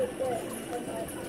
对对拜拜